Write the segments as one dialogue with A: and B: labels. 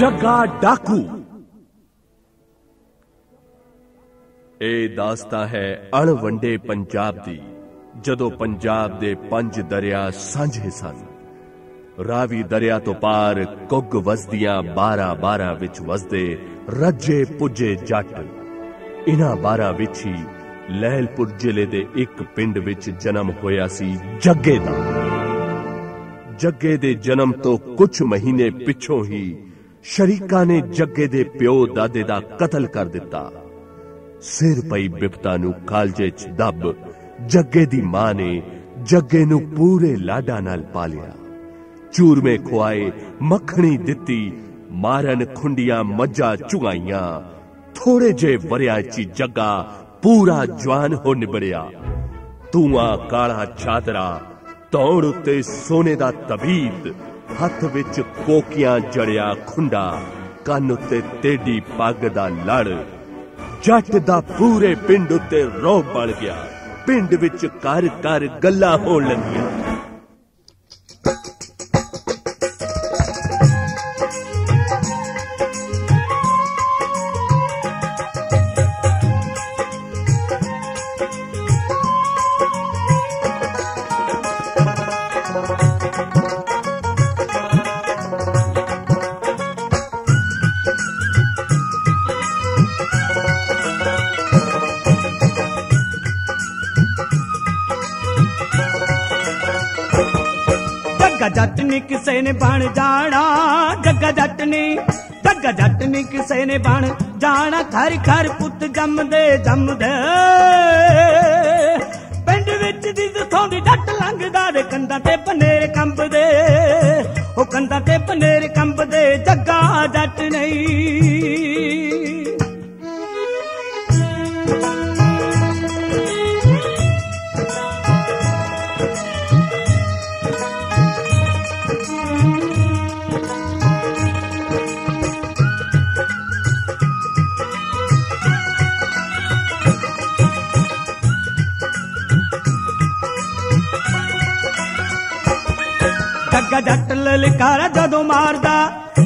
A: ਜੱਗਾ ਡਾਕੂ। ਇਹ ਦਾਸਤਾ ਹੈ ਅਣਵੰਡੇ ਪੰਜਾਬ ਦੀ, ਜਦੋਂ ਪੰਜਾਬ ਦੇ ਪੰਜ ਦਰਿਆ ਸਾਂਝੇ ਸਨ। ਰਾਵੀ ਦਰਿਆ ਤੋਂ ਪਾਰ ਕੁੱਗ ਵਸਦੀਆਂ 12 12 ਵਿੱਚ ਵਸਦੇ ਰੱਜੇ ਪੁੱਜੇ ਜੱਟ। ਇਨ੍ਹਾਂ 12 ਵਿੱਚ ਹੀ ਲਹਿਲਪੁਰ ਜ਼ਿਲ੍ਹੇ ਦੇ ਇੱਕ ਪਿੰਡ ਵਿੱਚ ਜਨਮ ਹੋਇਆ ਸੀ ਜੱਗੇ ਦਾ। ਜੱਗੇ ਦੇ ਜਨਮ ਤੋਂ ਕੁਝ ਮਹੀਨੇ ਪਿੱਛੋਂ ਹੀ ਸ਼ਰੀਕਾ ਨੇ ਜੱਗੇ ਦੇ ਪਿਓ ਦਾਦੇ ਦਾ ਕਤਲ ਕਰ ਦਿੱਤਾ। ਸਿਰ ਪਈ ਬਿਪਤਾ ਨੂੰ ਕਾਲਜੇ 'ਚ ਦੱਬ ਜੱਗੇ ਦੀ ਮਾਂ ਨੇ ਜੱਗੇ ਨੂੰ ਪੂਰੇ ਲਾਡਾ ਨਾਲ ਪਾਲਿਆ। ਚੂਰਮੇ ਖੁਆਏ ਮੱਖਣੀ ਦਿੱਤੀ, ਮਾਰਨ ਖੁੰਡੀਆਂ ਮੱਝਾਂ ਚੁਗਾਈਆਂ। ਥੋੜੇ ਜੇ ਵਰਿਆਂ 'ਚ ਜੱਗਾ ਪੂਰਾ ਜਵਾਨ ਹੋ ਨਿਬੜਿਆ। ਤੂੰ ਕਾਲਾ ਛਾਤਰਾ ਤੌਣ ਉੱਤੇ ਸੋਨੇ ਦਾ ਤਬੀਤ ਹੱਥ ਵਿੱਚ ਕੋਕੀਆਂ ਜੜਿਆ ਖੁੰਡਾ, ਕੰਨ ਉੱਤੇ ਟੇਡੀ ਪੱਗ ਦਾ ਲੜ। ਜੱਟ ਦਾ ਪੂਰੇ ਪਿੰਡ ਉੱਤੇ ਰੋਹ ਬਣ ਗਿਆ। ਪਿੰਡ ਵਿੱਚ ਕਰ ਕਰ ਗੱਲਾਂ ਹੋਣ ਲੱਗੀਆਂ।
B: ਨੀ ਕਿਸੇ ਨੇ ਬਣ ਜਾਣਾ ਖਰ ਘਰ ਪੁੱਤ ਜੰਮਦੇ ਜੰਮਦੇ। ਪਿੰਡ ਵਿੱਚ ਦੀ ਜਿੱਥੋਂ ਦੀ ਜੱਟ ਲੰਘਦਾ ਦੇ ਕੰਧਾਂ ਤੇ ਬਨੇਰ ਕੰਬਦੇ।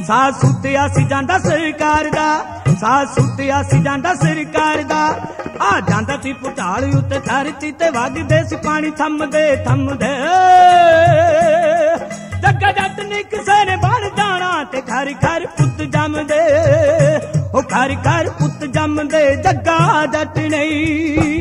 B: ਸਾਹ ਸੁੱਤਿਆ ਸੀ ਜਾਂਦਾ ਸਰਕਾਰ ਦਾ ਸਾਹ ਸੁੱਤਿਆ ਸੀ ਜਾਂਦਾ ਸਰਕਾਰ ਦਾ। ਆ ਜਾਂਦਾ ਸੀ ਪੁਟਾਲ ਉੱਤੇ ਧਰਤੀ ਤੇ ਵਗਦੇ ਸੀ ਪਾਣੀ, ਥੰਮਦੇ ਥੰਮਦੇ। ਜੱਗਾ ਜੱਟ ਨੀ ਕਿਸੇ ਨੇ ਬਣ ਜਾਣਾ ਤੇ ਘਰ ਘਰ ਪੁੱਤ ਜੰਮਦੇ। ਉਹ ਘਰ ਘਰ ਪੁੱਤ ਜੰਮਦੇ, ਜੱਗਾ ਜੱਟ ਨਹੀਂ।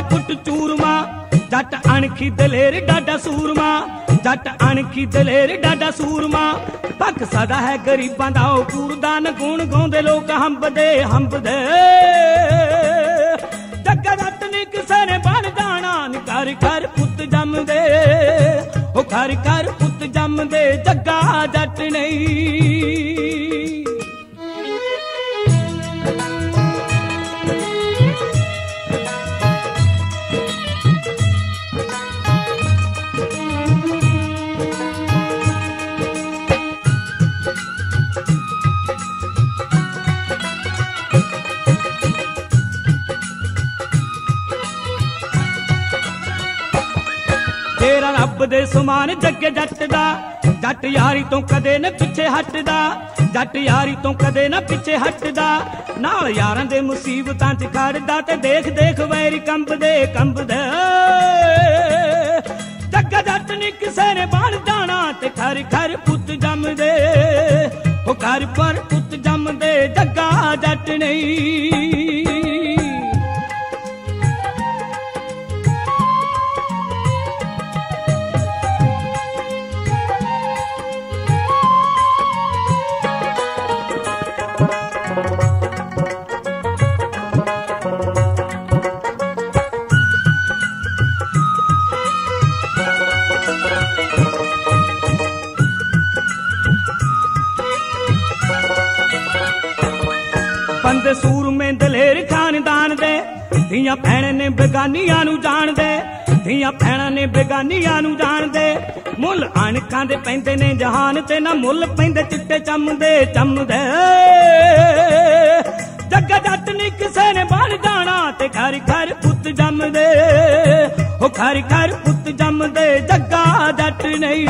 B: ਦੀ ਕੁੱਟ ਚੂਰਮਾ। ਜੱਟ ਅਣਖੀ ਦਲੇਰ ਡਾਡਾ ਸੂਰਮਾ। ਜੱਟ ਅਣਖੀ ਦਲੇਰ ਡਾਡਾ ਸੂਰਮਾ। ਪੱਕ ਸਦਾ ਹੈ ਗਰੀਬਾਂ ਦਾ ਉਹ ਕੂਰਦਾਨ। ਗੁਣ ਗਾਉਂਦੇ ਲੋਕ ਹੰਬਦੇ ਹੰਬਦੇ। ਜੱਗਾ ਜੱਟ ਨੀ ਕਿਸੇ ਨੇ ਬਣ ਜਾਣਾ ਨੀ ਘਰ ਘਰ ਪੁੱਤ ਜੰਮਦੇ। ਉਹ ਘਰ ਘਰ ਪੁੱਤ ਜੰਮਦੇ। ਜੱਗਾ ਜੱਟ ਨਹੀਂ। ਦੇ ਸਮਾਨ ਜੱਗੇ ਜੱਟ ਦਾ ਜੱਟ ਯਾਰੀ ਤੋਂ ਕਦੇ ਨਾ ਪਿੱਛੇ ਹਟਦਾ। ਜੱਟ ਯਾਰੀ ਤੋਂ ਕਦੇ ਨਾ ਪਿੱਛੇ ਹਟਦਾ। ਨਾਲ ਯਾਰਾਂ ਦੇ ਮੁਸੀਬਤਾਂ 'ਚ ਖੜਦਾ ਤੇ ਦੇਖ ਦੇਖ ਵੈਰੀ ਕੰਬਦੇ ਕੰਬਦੇ। ਜੱਗਾ ਜੱਟ ਨੀ ਕਿਸੇ ਨੇ ਬਣ ਜਾਣਾ ਤੇ ਖਰ ਖਰ ਪੁੱਤ ਜੰਮਦੇ। ਉਹ ਘਰ ਪਰ ਪੁੱਤ ਜੰਮਦੇ, ਜੱਗਾ ਜੱਟ ਨਹੀਂ। ਦੇ ਸੂਰਮੇ ਦਲੇਰ ਖਾਨਦਾਨ ਦੇ। ਧੀਆਂ ਭੈਣਾਂ ਨੇ ਬੇਗਾਨੀਆਂ ਨੂੰ ਜਾਣਦੇ ਧੀਆਂ ਭੈਣਾਂ ਨੇ ਬੇਗਾਨੀਆਂ ਨੂੰ ਜਾਣਦੇ ਮੁੱਲ ਅਣਕਾਂ ਦੇ ਪੈਂਦੇ ਨੇ ਜਹਾਨ ਤੇ, ਨਾ ਮੁੱਲ ਪੈਂਦੇ ਚਿੱਟੇ ਚੰਮਦੇ ਚੰਮਦੇ ਜੱਗਾ ਜੱਟ ਨਹੀਂ ਕਿਸੇ ਨੇ ਬਣ ਜਾਣਾ ਤੇ ਘਰ ਘਰ ਪੁੱਤ ਜੰਮਦੇ ਉਹ ਘਰ ਘਰ ਪੁੱਤ ਜੰਮਦੇ ਜੱਗਾ ਜੱਟ ਨਹੀਂ।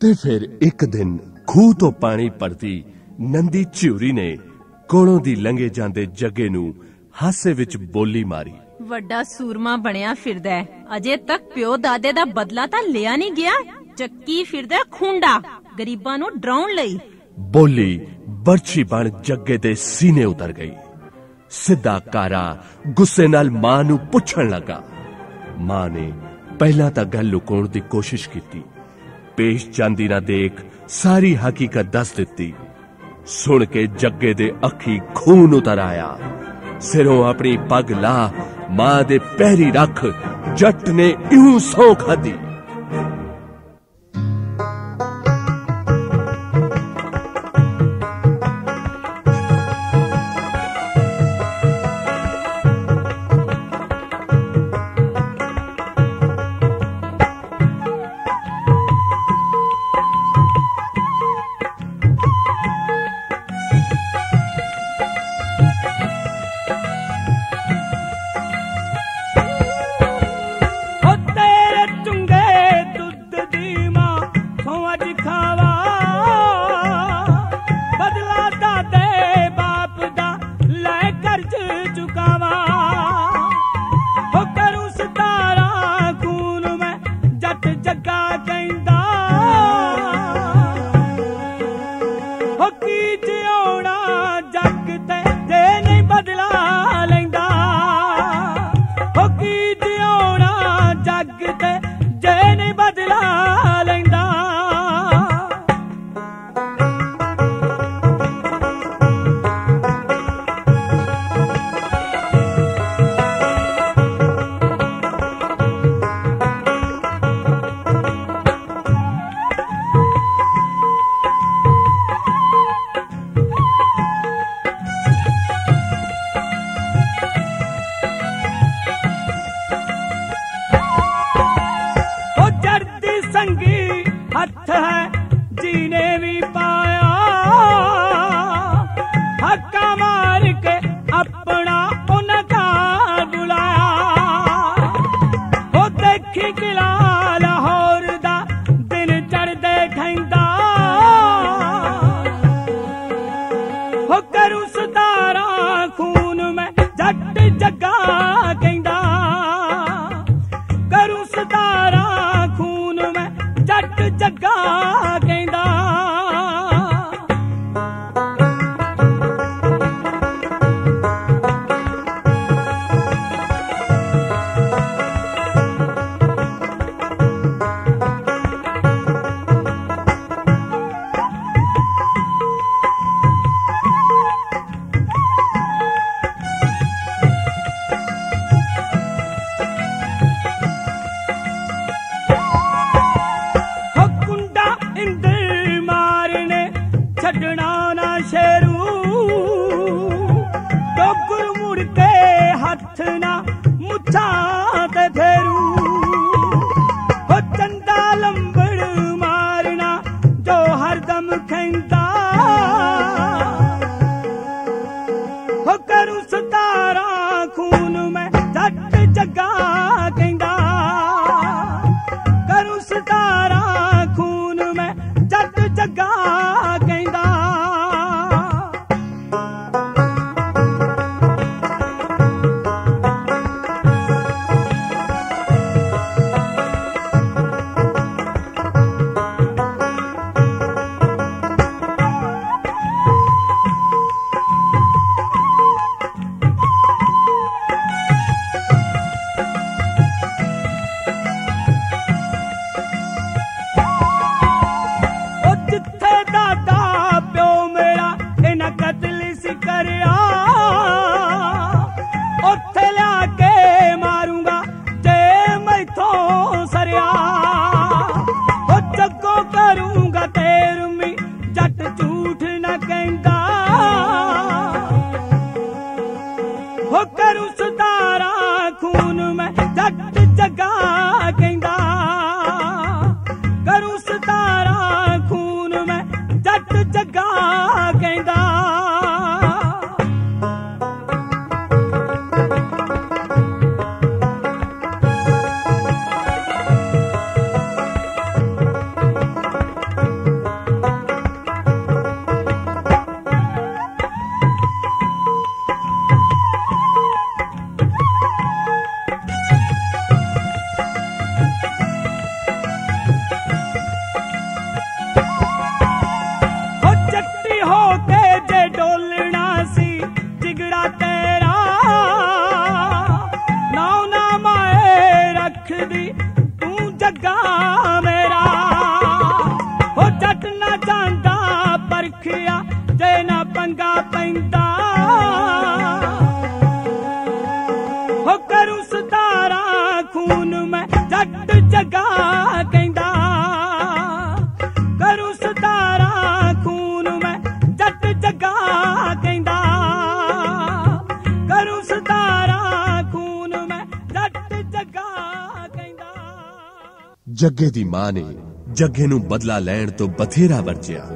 A: ਤੇ ਫਿਰ ਇੱਕ ਦਿਨ ਖੂਹ ਤੋਂ ਪਾਣੀ ਭਰਦੀ ਨੰਦੀ ਝਿਉਰੀ ਨੇ ਕੋਲੋਂ ਦੀ ਲੰਘੇ ਜਾਂਦੇ ਜੱਗੇ ਨੂੰ ਹਾਸੇ ਵਿੱਚ ਬੋਲੀ ਮਾਰੀ।
C: ਵੱਡਾ ਸੂਰਮਾ ਬਣਿਆ ਫਿਰਦਾ ਅਜੇ ਤੱਕ ਪਿਓ ਦਾਦੇ ਦਾ ਬਦਲਾ ਤਾਂ ਲਿਆ ਨਹੀਂ ਗਿਆ। ਚੱਕੀ ਫਿਰਦਾ ਖੁੰਡਾ ਗਰੀਬਾਂ ਨੂੰ ਡਰਾਉਣ ਲਈ।
A: ਬੋਲੀ ਬਰਛੀ ਬਣ ਜੱਗੇ ਦੇ ਸੀਨੇ ਉਤਰ ਗਈ। ਸਿੱਧਾ ਕਾਰਾ ਗੁੱਸੇ ਨਾਲ ਮਾਂ ਨੂੰ ਪੁੱਛਣ ਲੱਗਾ। ਮਾਂ ਨੇ ਪਹਿਲਾਂ ਤਾਂ ਗੱਲ ਲੁਕਾਉਣ ਦੀ ਕੋਸ਼ਿਸ਼ ਕੀਤੀ। ਪੇਸ਼ ਜਾਂਦੀ ਨਾ ਦੇਖ ਸਾਰੀ ਹਕੀਕਤ ਦੱਸ ਦਿੱਤੀ। ਸੁਣ ਕੇ ਜੱਗੇ ਦੇ ਅੱਖੀ ਖੂਨ ਉਤਰ ਆਇਆ। ਸਿਰੋਂ ਆਪਣੀ ਪੱਗ ਲਾ, ਮਾਂ ਦੇ ਪੈਰੀ ਰੱਖ, ਜੱਟ ਨੇ ਇਉਂ ਸੌ ਖਾਦੀ
B: ਕੀ ਜਿਉਣਾ ਜੱਗ ਤੇ ਜੇ ਨਹੀਂ ਬਦਲਾ। گهر ستارا خون ۾ جهٽ جڳا ڪندا گهرون ستارا करू هو ڪرو ستارا خون ۾ جٽ جڳا ڪندا. ڪرو ستارا خون ۾ جٽ جگا ڪندا. ਜੱਟ ਜਗਾ ਕਹਿੰਦਾ, ਕਰੂ ਸਤਾਰਾ ਖੂਨ ਮੈਂ ਜੱਟ ਜਗਾ ਕਹਿੰਦਾ। ਕਰੂ ਸਤਾਰਾ ਖੂਨ ਮੈਂ ਜੱਟ ਜਗਾ ਕਹਿੰਦਾ। ਜੱਗੇ
A: ਦੀ ਮਾਂ ਨੇ ਜੱਗੇ ਨੂੰ ਬਦਲਾ ਲੈਣ ਤੋਂ ਬਥੇਰਾ ਵਰਜਿਆ।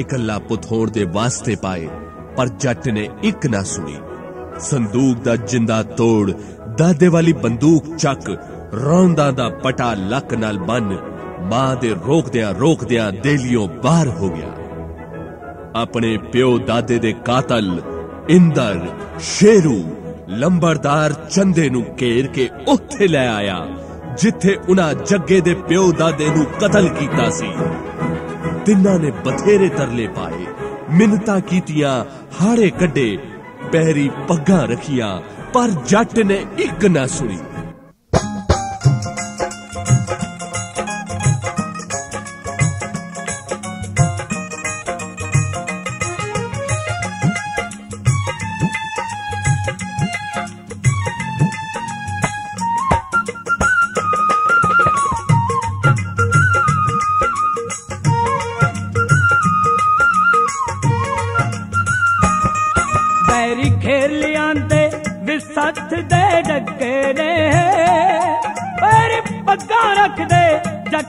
A: ਇਕੱਲਾ ਪੁੱਤ ਹੋਣ ਦੇ ਵਾਸਤੇ ਪਾਏ, ਪਰ ਜੱਟ ਨੇ ਇੱਕ ਨਾ ਸੁਣੀ। ਸੰਦੂਕ ਦਾ ਜਿੰਦਾ ਤੋੜ, ਦਾਦੇ ਵਾਲੀ ਬੰਦੂਕ ਚੱਕ ਰੌਂਦਾ ਦਾ ਪਟਾ ਲੱਕ ਨਾਲ ਬੰਨ, ਮਾਂ ਦੇ ਰੋਕਦਿਆਂ ਰੋਕਦਿਆਂ ਦੇਲੀਓ ਬਾਹਰ ਹੋ ਗਿਆ। ਆਪਣੇ ਪਿਓ ਦਾਦੇ ਦੇ ਕਾਤਲ, ਇੰਦਰ, ਸ਼ੇਰੂ, ਲੰਬੜਦਾਰ ਚੰਦੇ ਨੂੰ ਘੇਰ ਕੇ ਉੱਥੇ ਲੈ ਆਇਆ, ਜਿੱਥੇ ਉਹਨਾਂ ਜੱਗੇ ਦੇ ਪਿਓ ਦਾਦੇ ਨੂੰ ਕਤਲ ਕੀਤਾ ਸੀ। ਤਿੰਨਾਂ ਨੇ ਬਥੇਰੇ ਤਰਲੇ ਪਾਏ, ਮਿੰਨਤਾਂ ਕੀਤੀਆਂ, ਹਾੜੇ ਕੱਢੇ, ਪੈਰੀ ਪੱਗਾਂ ਰੱਖੀਆਂ, ਪਰ ਜੱਟ ਨੇ ਇੱਕ ਨਾ ਸੁਣੀ।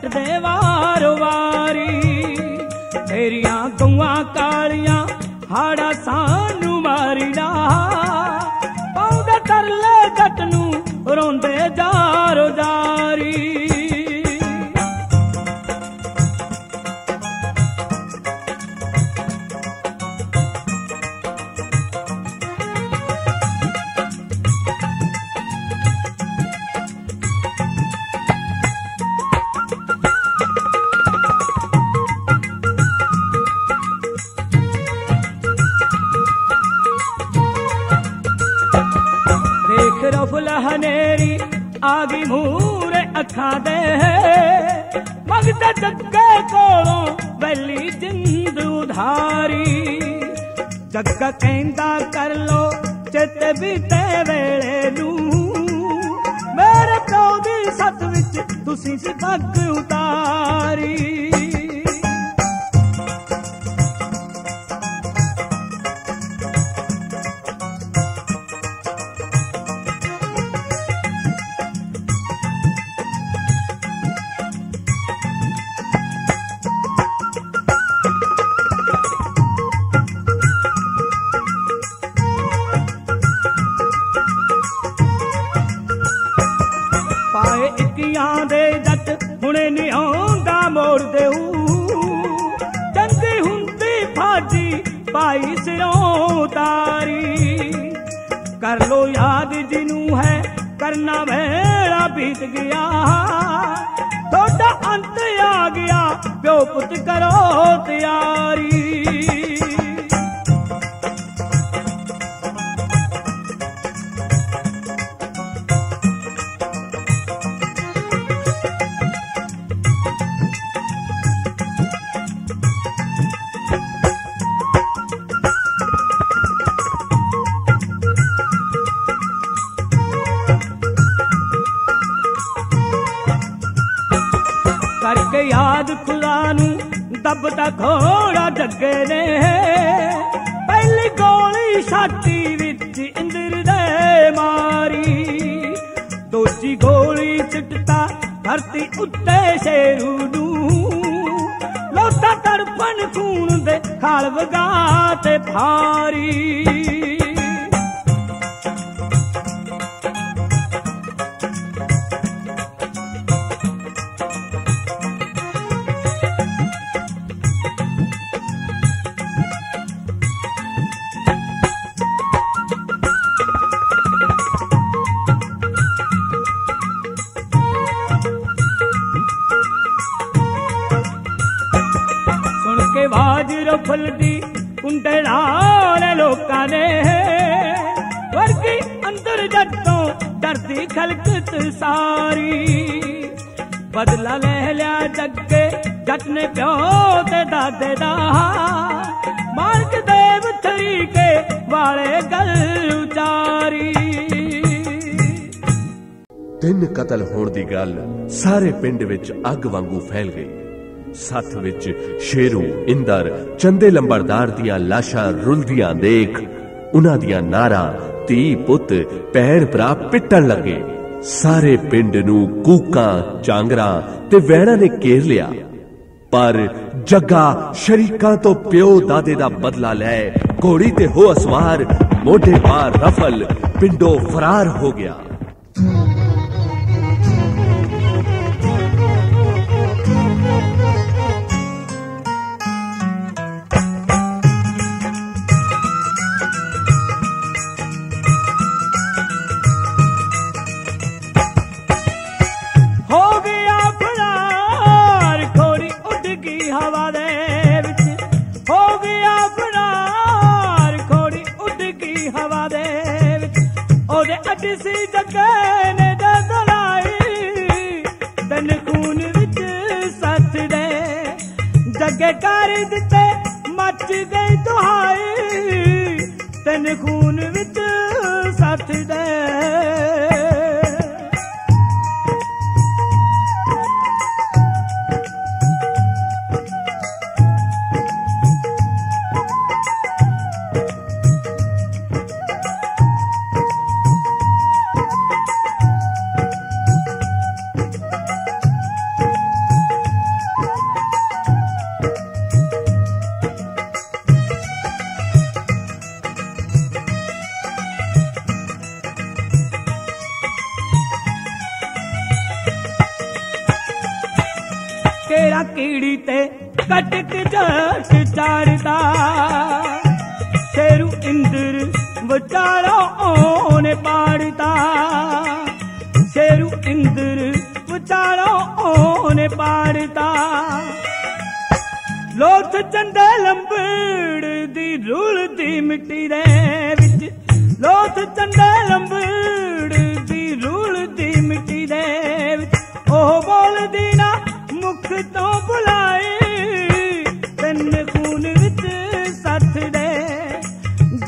B: ਦੇ ਵਾਰੋ ਮੂਰੇ ਅੱਖਾਂ ਜੱਗੇ ਕੋਲੋਂ ਬੈਲੀ ਜਿੰਦ ਉਧਾਰੀ। ਜੱਗਾ ਕਹਿੰਦਾ ਕਰ ਲੋ ਚਿੱਤ ਬੀਤੇ ਵੇਲੇ ਨੂੰ। ਮੇਰੇ ਪਿਓ ਦੀ ਸੱਤ ਵਿੱਚ ਤੁਸੀਂ ਸੀ ਉਤਾਰੀ। ਪਾਏ ਦੇ ਜੱਟ ਹੁਣੇ ਨਹੀਂ ਆਉਂਦਾ ਮੋੜ ਦੇਊ। ਚੰਗੀ ਹੁੰਦੀ ਫਾਜੀ ਪਾਈ ਸਿਰੋਂ ਤਾਰੀ। ਕਰ ਲੋ ਯਾਦ ਜਿਹਨੂੰ ਹੈ ਕਰਨਾ ਵੇਲਾ ਬੀਤ ਗਿਆ। ਤੁਹਾਡਾ ਅੰਤ ਆ ਗਿਆ, ਪਿਓ ਪੁੱਤ ਕਰੋ ਤਿਆਰੀ। ਕਰਕੇ ਯਾਦ ਨੂੰ ਦੱਬਦਾ ਘੋੜਾ ਜੱਗੇ ਨੇ। ਪਹਿਲੀ ਗੋਲੀ ਛਾਤੀ ਵਿੱਚ ਇੰਦਰ ਦੇ ਮਾਰੀ। ਦੂਜੀ ਗੋਲੀ ਸਿੱਟਤਾ ਧਰਤੀ ਉੱਤੇ ਸ਼ੇਰੂ ਨੂੰ। ਲੋਤਾ ਤੜਪਣ ਖੂਨ ਦੇ ਖਾਲ ਵਗਾ ਤੇ ਭਾਰੀ
A: ਹੋਣ ਦੀ ਗੱਲ ਸਾਰੇ ਪਿੰਡ ਵਿੱਚ ਅੱਗ ਵਾਂਗੂ ਫੈਲ ਗਈ। ਸੱਥ ਵਿੱਚ ਸ਼ੇਰੂ, ਇੰਦਰ, ਚੰਦੇ ਲੰਬੜਦਾਰ ਦੀਆਂ ਲਾਸ਼ਾਂ ਰੁਲਦੀਆਂ ਦੇਖ ਉਹਨਾਂ ਦੀਆਂ ਨਾਰਾਂ ਧੀ ਪੁੱਤ, ਭੈਣ ਭਰਾ ਪਿੱਟਣ ਲੱਗੇ। ਸਾਰੇ ਪਿੰਡ ਨੂੰ ਕੂਕਾਂ, ਚਾਂਗਰਾਂ ਤੇ ਵਹਿਣਾ ਨੇ ਘੇਰ ਲਿਆ। ਪਰ ਜੱਗਾ ਸ਼ਰੀਕਾਂ ਤੋਂ ਪਿਓ ਦਾਦੇ ਦਾ ਬਦਲਾ ਲੈ ਘੋੜੀ ਤੇ ਹੋ ਅਸਵਾਰ, ਮੋਢੇ ਪਾਰ ਰਫਲ, ਪਿੰਡੋਂ ਫਰਾਰ ਹੋ ਗਿਆ।
B: ਜੱਗੇ ਕਰ ਦਿੱਤੇ ਮੱਚ ਗਈ ਦੁਹਾਈ। ਤਨ ਖੂਨ ਵਿੱਚ ਸੱਤ ਲੋਥ ਚੰਦੇ ਲੰਬੜ ਦੀ ਰੁਲਦੀ ਮਿੱਟੀ ਦੇ ਵਿੱਚ। ਲੋਥ ਚੰਦੇ ਲੰਬੜ ਦੀ ਰੁਲਦੀ ਮਿੱਟੀ ਦੇ ਵਿੱਚ। ਉਹ ਬੋਲਦੀ ਨਾ, ਮੁਖ ਤੋਂ ਬੁਲਾਏ ਤਨ ਖੂਨ ਵਿੱਚ ਸੱਥ ਦੇ।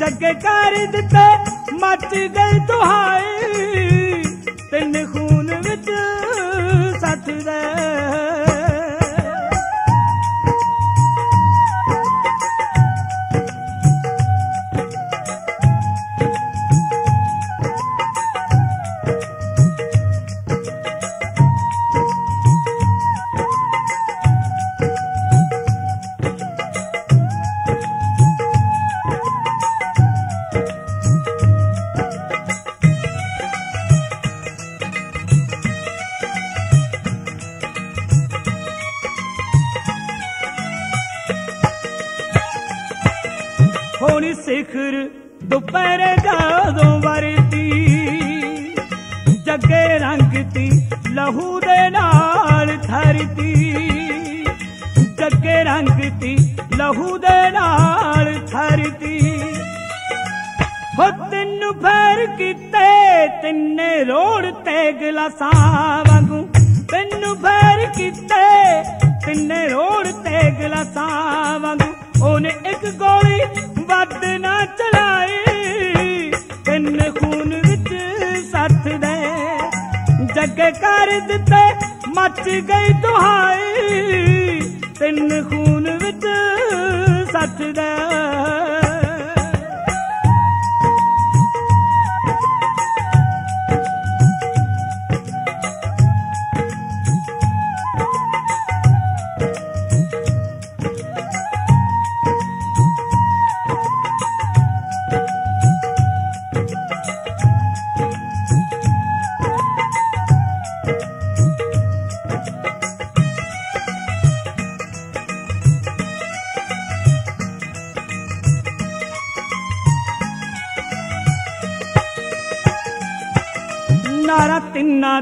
B: ਜੱਗੇ ਕਰ ਦਿੱਤਾ, ਮੱਚ ਗਈ ਦੁਹਾਈ ਤਨ ਖੂਨ ਹੋਣੀ ਸਿਖਰ ਦੁਪਹਿਰੇ ਜਦੋਂ ਵਰਦੀ ਜੱਗੇ ਰੰਗਤੀ ਲਹੂ ਦੇ ਨਾਲ ਧਰਤੀ। ਜੱਗੇ ਰੰਗਤੀ ਲਹੂ ਦੇ ਨਾਲ ਧਰਤੀ। ਹੋ ਤੈਨੂੰ ਫੇਰ ਕੀਤੇ, ਤਿੰਨੇ ਰੋੜ ਤੇ ਗਲਾਸਾਂ ਵਾਂਗੂ। ਤਿੰਨ ਫੇਰ ਕੀਤੇ, ਤਿੰਨੇ ਰੋੜ ਤੇ ਗਲਾਸਾਂ ਵਾਂਗੂ। ਉਹਨੇ ਇੱਕ ਗੋਲੀ ਵੱਧ ਨਾ ਚਲਾਈ ਤਿੰਨ ਖੂਨ ਵਿੱਚ ਸੱਤ ਦੇ। ਜੱਗ ਕਰ ਦਿੱਤੇ, ਮੱਚ ਗਈ ਦੁਹਾਈ। ਤਿੰਨ ਖੂਨ ਵਿੱਚ ਸੱਤ ਦੇ।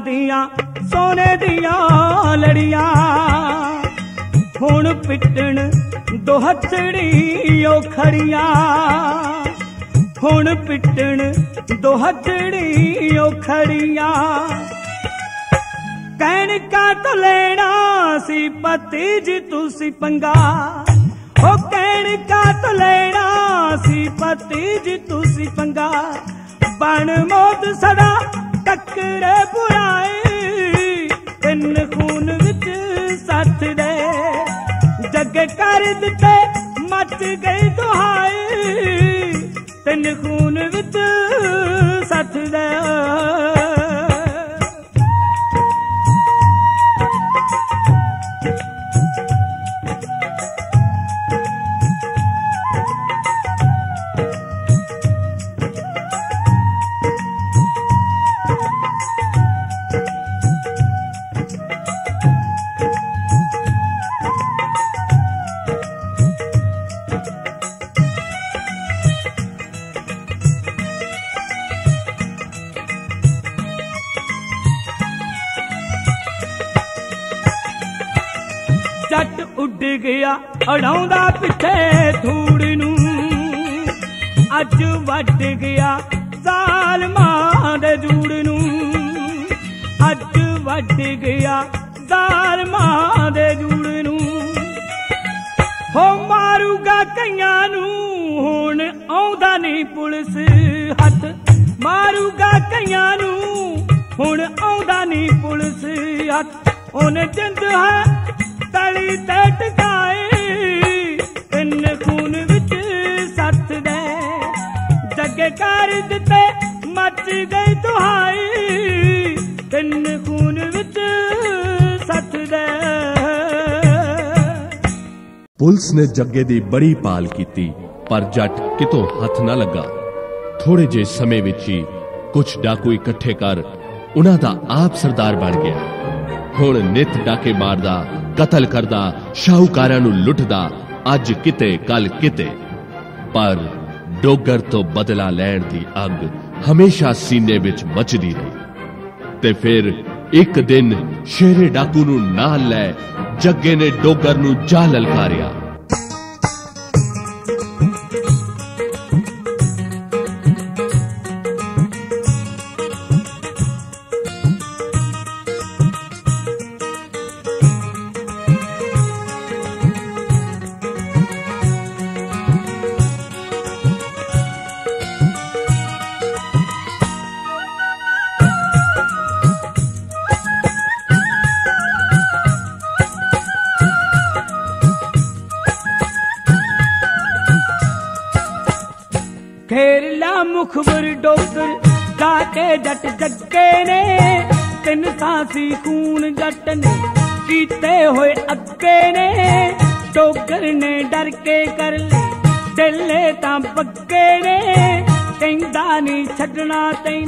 B: ਤਿੰਨਾਂ ਦੀਆਂ ਸੋਨੇ ਦੀਆਂ ਲੜੀਆਂ ਹੁਣ ਪਿੱਟਣ ਦੋ ਹੱਥੜੀ ਉਹ ਖੜੀਆਂ ਹੁਣ ਪਿੱਟਣ ਦੋ ਹੱਥੜੀ ਉਹ ਖੜੀਆਂ ਕਹਿਣ ਕਾ ਤੋਂ ਲੈਣਾ ਸੀ ਪਤੀ ਜੀ ਤੁਸੀਂ ਪੰਗਾ ਉਹ ਕਹਿਣ ਕਾ ਤੋਂ ਲੈਣਾ ਸੀ ਪਤੀ ਜੀ ਤੁਸੀਂ ਪੰਗਾ ਬਣ ਮੌਤ ਸਦਾ ਟੱਕਰੇ ਬੁਰਾਏ ਤਿੰਨ ਖੂਨ ਵਿੱਚ ਸੱਤ ਦੇ। ਜੱਗ ਕਰ ਦਿੱਤੇ, ਮੱਚ ਗਈ ਦੁਹਾਈ ਤਿੰਨ ਖੂਨ ਵਿੱਚ ਅੜਾਉਂਦਾ ਪਿੱਛੇ ਧੂੜ ਨੂੰ। ਅੱਜ ਵੱਟ ਗਿਆ ਜ਼ਾਲਮਾਂ ਦੇ ਜੂੜ ਨੂੰ। ਅੱਜ ਵੱਟ ਗਿਆ ਜ਼ਾਲਮਾਂ ਦੇ ਜੂੜ ਨੂੰ। ਹੋ ਮਾਰੂਗਾ ਕਈਆਂ ਨੂੰ, ਹੁਣ ਆਉਂਦਾ ਨਹੀਂ ਪੁਲਿਸ ਹੱਥ। ਮਾਰੂਗਾ ਕਈਆਂ ਨੂੰ, ਹੁਣ ਆਉਂਦਾ ਨਹੀਂ ਪੁਲਿਸ ਹੱਥ। ਉਹਨੇ ਜਿੰਦ ਹੈ, ਤਲੀ ਤੇ ਟਿਕਾਏ ਤਿੰਨ ਖੂਨ ਵਿੱਚ ਸੱਤ ਦੇ। ਜੱਗੇ ਕਰ ਦਿੱਤੇ, ਮੱਚ ਗਈ ਦੁਹਾਈ। ਤਿੰਨ ਖੂਨ ਵਿੱਚ ਸੱਤ ਦੇ।
A: ਪੁਲਿਸ ਨੇ ਜੱਗੇ ਦੀ ਬੜੀ ਪਾਲ ਕੀਤੀ, ਪਰ ਜੱਟ ਕਿਤੋਂ ਹੱਥ ਨਾ ਲੱਗਾ। ਥੋੜੇ ਜੇ ਸਮੇਂ ਵਿੱਚ ਹੀ ਕੁਝ ਡਾਕੂ ਇਕੱਠੇ ਕਰ ਉਹਨਾਂ ਦਾ ਆਪ ਸਰਦਾਰ ਬਣ ਗਿਆ। ਹੁਣ ਨਿਤ ਡਾਕੇ ਮਾਰਦਾ, ਕਤਲ ਕਰਦਾ, ਸ਼ਾਹੂਕਾਰਾਂ ਨੂੰ ਲੁੱਟਦਾ ਅੱਜ ਕਿਤੇ ਕੱਲ ਕਿਤੇ। ਪਰ ਡੋਗਰ ਤੋਂ ਬਦਲਾ ਲੈਣ ਦੀ ਅੱਗ ਹਮੇਸ਼ਾ ਸੀਨੇ ਵਿੱਚ ਮੱਚਦੀ ਰਹੀ। ਤੇ ਫਿਰ ਇੱਕ ਦਿਨ ਸ਼ੇਰੇ ਡਾਕੂ ਨੂੰ ਨਾਲ ਲੈ ਜੱਗੇ ਨੇ ਡੋਗਰ ਨੂੰ ਜਾ ਲਲਕਾਰਿਆ।
B: ਕੇ ਕਰ ਲੈ ਢਿੱਲੇ ਤਾਂ ਪੱਕੇ ਨੇ ਕਹਿੰਦਾ ਨਹੀਂ ਛੱਡਣਾ ਤੈਨੂੰ।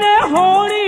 B: ਜੱਗੇ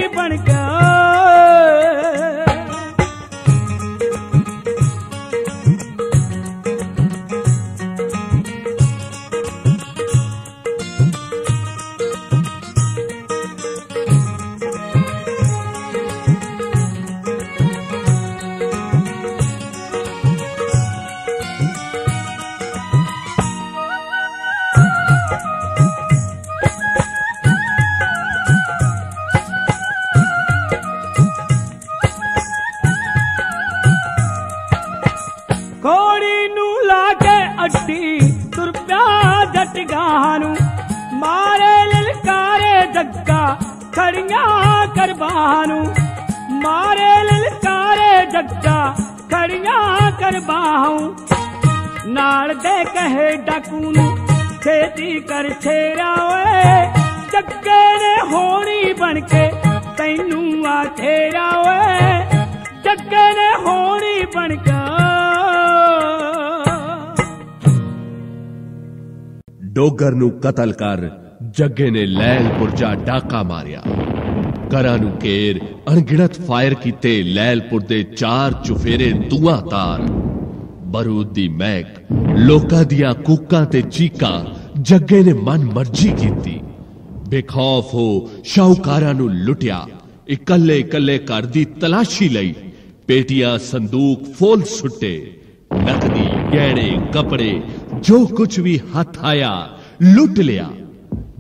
B: ਤੈਨੂੰ ਓਏ ਜੱਗੇ ਨੇ ਹੋਣੀ ਬਣ ਕੇ
A: ਡੋਗਰ ਨੂੰ ਕਤਲ ਕਰ, ਜੱਗੇ ਨੇ ਲੈਲਪੁਰ ਜਾ ਡਾਕਾ ਮਾਰਿਆ। ਕਰਾਂ ਨੂੰ ਕੇਰ ਅਣਗਿਣਤ ਫਾਇਰ ਕੀਤੇ ਲੈਲਪੁਰ ਦੇ ਚਾਰ ਚੁਫੇਰੇ ਧੂਆਂਦਾਰ ਬਰੂਦ ਦੀ ਮਹਿਕ, ਲੋਕਾਂ ਦੀਆਂ ਕੂਕਾਂ ਤੇ ਚੀਕਾਂ, ਜੱਗੇ ਨੇ ਮਨ ਮਰਜ਼ੀ ਕੀਤੀ। ਬੇਖੌਫ ਹੋ ਸ਼ਾਹੂਕਾਰਾਂ ਨੂੰ ਲੁੱਟਿਆ। ਇਕੱਲੇ ਇਕੱਲੇ ਘਰ ਦੀ ਤਲਾਸ਼ੀ ਲਈ ਪੇਟੀਆਂ, ਸੰਦੂਕ, ਫੋਲ ਸੁੱਟੇ, ਨਕਦੀ, ਗਹਿਣੇ, ਕੱਪੜੇ, ਜੋ ਕੁਝ ਵੀ ਹੱਥ ਆਇਆ, ਲੁੱਟ ਲਿਆ।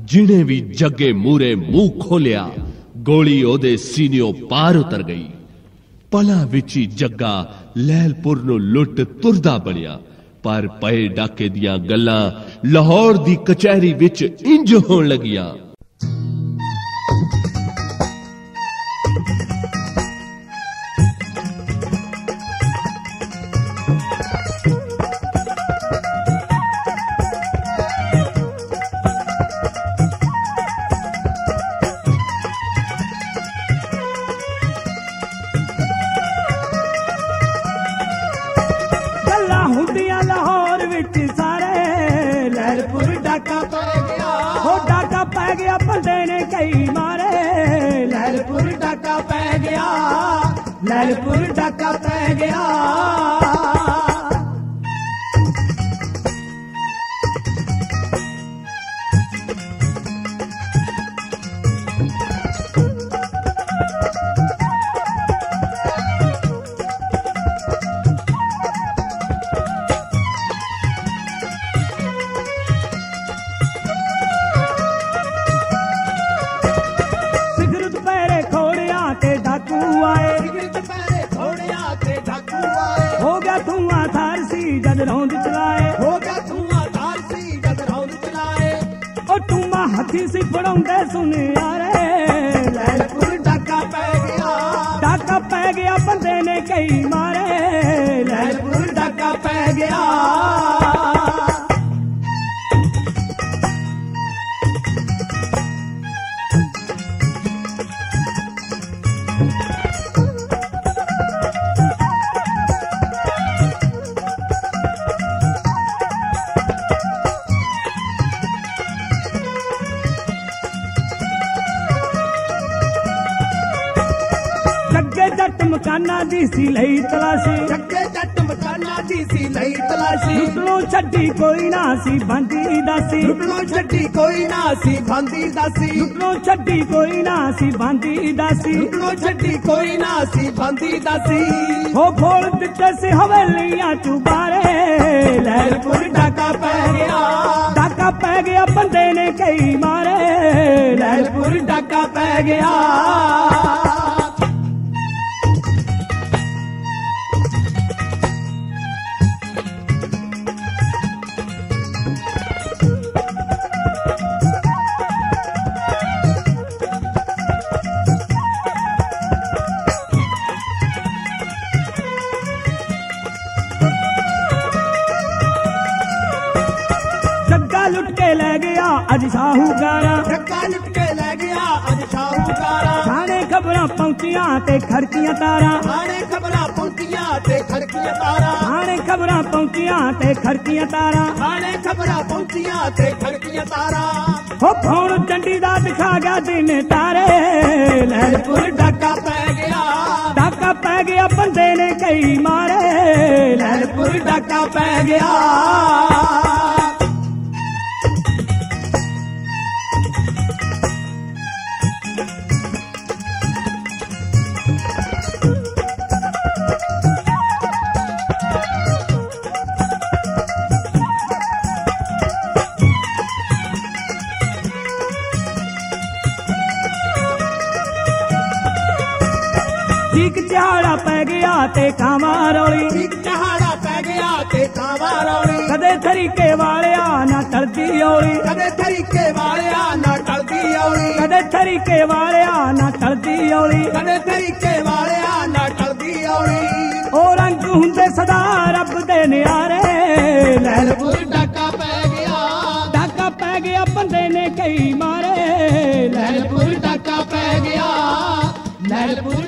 A: ਜਿਨੇ ਵੀ ਜੱਗੇ ਮੂਰੇ ਮੂੰਹ ਖੋਲਿਆ ਗੋਲੀ ਉਹਦੇ ਸੀਨਿਓ ਪਾਰ ਉਤਰ ਗਈ। ਪਲਾਂ ਵਿੱਚ ਹੀ ਜੱਗਾ ਲੈਲਪੁਰ ਨੂੰ ਲੁੱਟ ਤੁਰਦਾ ਬਣਿਆ, ਪਰ ਪਏ ਡਾਕੇ ਦੀਆਂ ਗੱਲਾਂ ਲਾਹੌਰ ਦੀ ਕਚਹਿਰੀ ਵਿੱਚ ਇੰਜ ਹੋਣ ਲੱਗੀਆਂ।
B: ਜਦ ਰੌਂਦ ਚਲਾਏ।
D: ਹੋ ਗਿਆ ਧੂਆਂ ਧਾਰ ਸੀ ਜਦ ਰੌਂਦ ਚਲਾਏ।
B: ਉਹ ਟੂਮਾ ਹੱਥੀ ਸੀ ਫੜਾਉਂਦੇ ਸੁਨਿਆਰੇ।
D: ਲੈਲਪੁਰ ਡਾਕਾ ਪੈ ਗਿਆ।
B: ਡਾਕਾ ਪੈ ਗਿਆ ਬੰਦੇ ਨੇ ਕਈ ਮਾਰੇ।
D: ਲੈਲਪੁਰ ਡਾਕਾ ਪੈ ਗਿਆ।
B: ਛੱਡੀ ਕੋਈ ਨਾ ਸੀ ਬੰਦੀ ਦਾਸੀ
D: ਲੁੱਟਣੋਂ ਛੱਡੀ ਕੋਈ ਨਾ ਸੀ ਫਾਂਦੀ ਦਾਸੀ
B: ਲੁੱਟਣੋਂ ਛੱਡੀ ਕੋਈ ਨਾ ਸੀ ਬੰਦੀ ਦਾਸੀ
D: ਲੁੱਟਣੋਂ ਛੱਡੀ ਕੋਈ ਨਾ ਸੀ ਫਾਂਦੀ ਦਾਸੀ
B: ਹੋ ਖੋਲ ਦਿੱਤੇ ਸੀ ਹਵੇਲੀਆਂ ਚੁਬਾਰੇ ਲੈਲਪੁਰ
D: ਡਾਕਾ ਪੈ ਗਿਆ।
B: ਡਾਕਾ ਪੈ ਗਿਆ ਬੰਦੇ ਨੇ ਕਈ ਮਾਰੇ। ਲੈਲਪੁਰ
D: ਡਾਕਾ ਪੈ ਗਿਆ।
B: ਪਹੁੰਚੀਆਂ ਤੇ ਖੜਕੀਆਂ ਤਾਰਾਂ।
D: ਆਣੇ ਖਬਰਾਂ ਪਹੁੰਚੀਆਂ ਤੇ ਖੜਕੀਆਂ ਤਾਰਾਂ।
B: ਆਣੇ ਖਬਰਾਂ ਪਹੁੰਚੀਆਂ ਤੇ ਖੜਕੀਆਂ ਤਾਰਾਂ।
D: ਆਣੇ ਖਬਰਾਂ ਪਹੁੰਚੀਆਂ ਤੇ ਖੜਕੀਆਂ ਤਾਰਾਂ।
B: ਹੋ ਫੋਨ ਚੰਡੀ ਦਾ ਦਿਖਾ ਗਿਆ ਦਿਨ ਤਾਰੇ। ਲੈਲਪੁਰ
D: ਡਾਕਾ ਪੈ ਗਿਆ।
B: ਡਾਕਾ ਪੈ ਗਿਆ ਬੰਦੇ ਨੇ ਕਈ ਮਾਰੇ।
D: ਲੈਲਪੁਰ ਡਾਕਾ ਪੈ ਗਿਆ।
B: ਕਦੇ ਤਰੀਕੇ ਵਾਲਿਆ ਨਾ ਟਲਦੀ ਔਲੀ।
D: ਕਦੇ ਤਰੀਕੇ ਵਾਲਿਆ ਨਾ ਟਲਦੀ ਔਲੀ।
B: ਕਦੇ ਤਰੀਕੇ ਵਾਲਿਆ ਨਾ ਟਲਦੀ ਔਲੀ। ਉਹ ਰੰਗ ਹੁੰਦੇ ਸਦਾ ਰੱਬ ਦੇ ਨਿਆਰੇ। ਲੈ
D: ਲੈਲਪੁਰ ਡਾਕਾ ਪੈ ਗਿਆ।
B: ਡਾਕਾ ਪੈ ਗਿਆ ਬੰਦੇ ਨੇ ਕਈ ਮਾਰੇ। ਲੈ
D: ਲੈਲਪੁਰ ਡਾਕਾ ਪੈ ਗਿਆ। ਗਿਆ